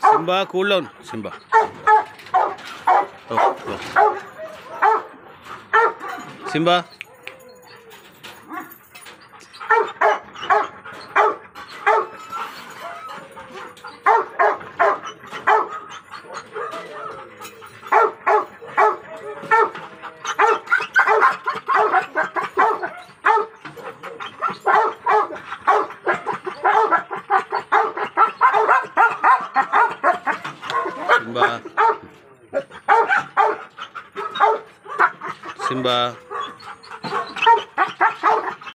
Simba, cool down. Simba. Oh, oh. Simba. Simba.